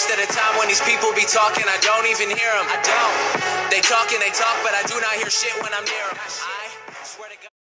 Most of the time when these people be talking, I don't even hear them. I don't. They talk and they talk, but I do not hear shit when I'm near them. I swear to God.